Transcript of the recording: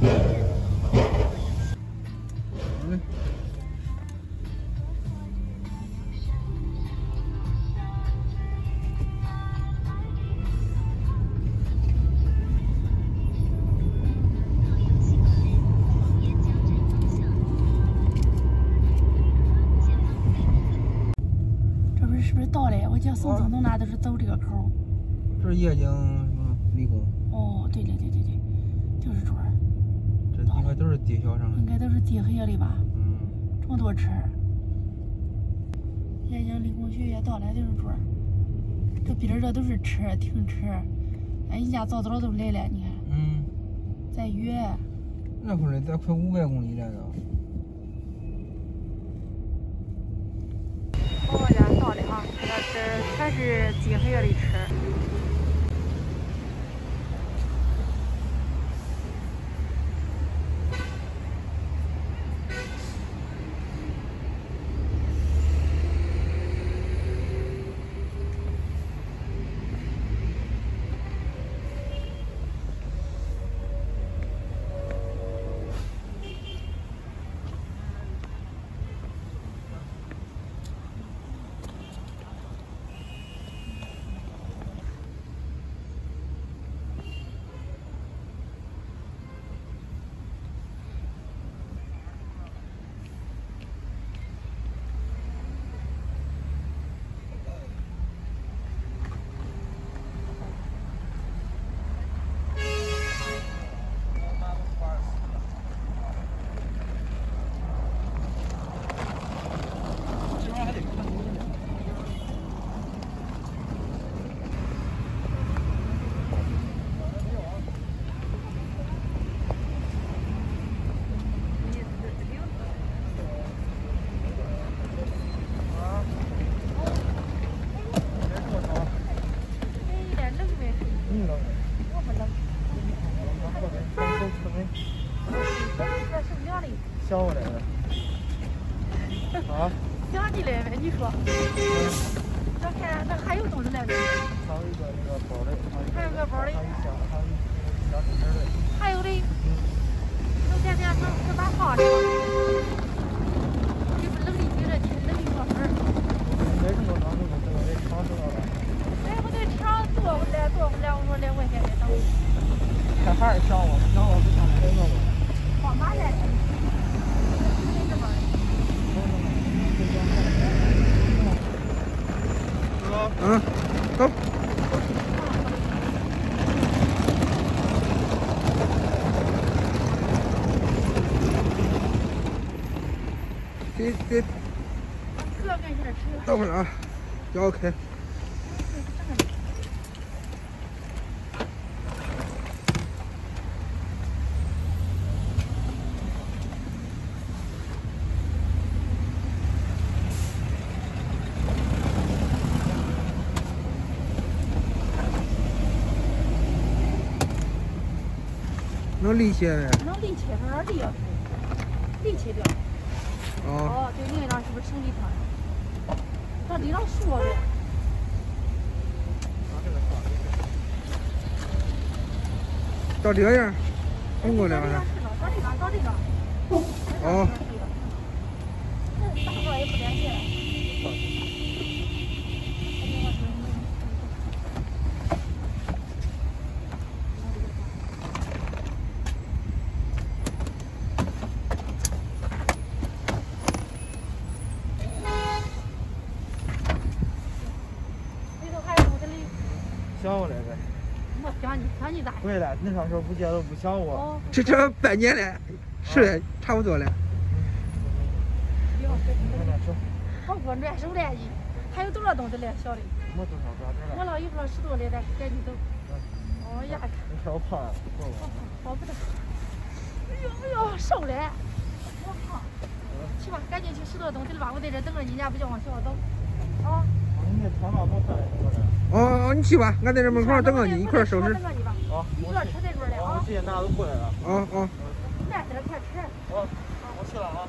这不是不是到嘞？我叫宋总，从那都是走这个口。这是夜晶什么立功？哦，对对对对对，就是这儿。这应该都是地小上的。应该都是地黑的吧？嗯。这么多车。燕京理工学院到了就是这儿。这边这都是车停车。哎，人家早早都来了，你看。嗯。在远。那会儿咱快五百公里来着。哦，家到了啊！看到这全是金黑的车。想我来了。啊？想你来呗，你说。我看，那还有东西来没？还有一个那个包的。还有个包的。还有箱，还有一箱纸的。还有的。能点点上是把放的吗？你不冷的觉得挺冷的过分儿。没什么忙的，我在厂子了。哎，我在厂坐不来，坐不来，我说来我现在等。他还是想我，想我不想陪我了。放马来。嗯，走。等会儿啊，脚开。能立起来？能立起来，哪立啊？立起来。哦。哦，对，另一张是不是兄弟团？咋这张输了。到这个样，通过了。到这个，到这个。哦。大伙也不连接。想我来呗？我想你，想你咋？对了，你啥时候不接都不想我。这这半年了，是的差不多了。行，好过暖手了，你还有多少东西来，小的？没多少，多少？我老姨夫十多了，咱赶紧走。哎呀，你看我胖了，好不得。哎呦哎呦，瘦了。我胖。去吧，赶紧去拾掇东西了吧，我在这等着你，人家不叫往学校走。啊。哦哦，你去吧，俺在这门口等着你，一块收拾。啊，你这车在这儿了啊。这些拿都过来了。啊啊。慢点开车。啊，我去了啊。